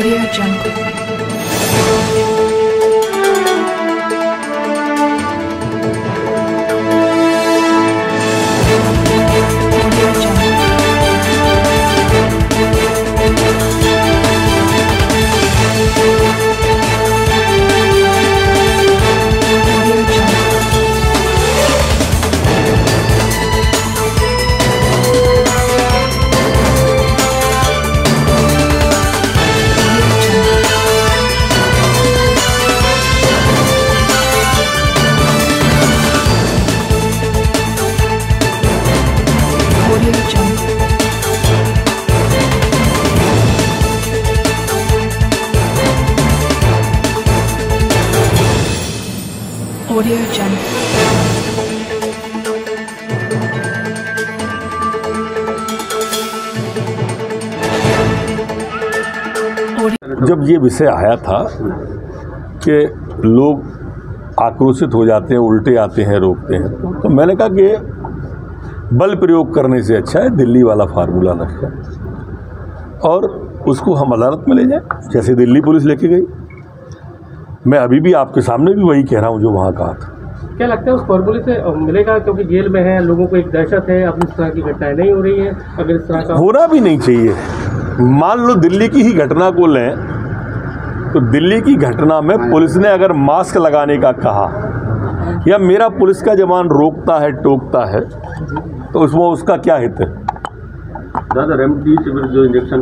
Audio Jungle. Audio Jungle. जब ये विषय आया था कि लोग आक्रोशित हो जाते हैं उल्टे आते हैं रोकते हैं तो मैंने कहा कि बल प्रयोग करने से अच्छा है दिल्ली वाला फार्मूला रखें और उसको हम अदालत में ले जाएँ जैसे दिल्ली पुलिस लेके गई मैं अभी भी आपके सामने भी वही कह रहा हूँ जो वहाँ कहा था। क्या लगता है उस फॉर्मूले से मिलेगा? क्योंकि जेल में है लोगों को एक दहशत है अब इस तरह की घटनाएँ नहीं हो रही है। अगर इस तरह का होना भी नहीं चाहिए। मान लो दिल्ली की ही घटना को लें तो दिल्ली की घटना में पुलिस ने अगर मास्क लगाने का कहा या मेरा पुलिस का जवान रोकता है टोकता है तो उसमें उसका क्या हित है? दादा रेमडी जो इंजेक्शन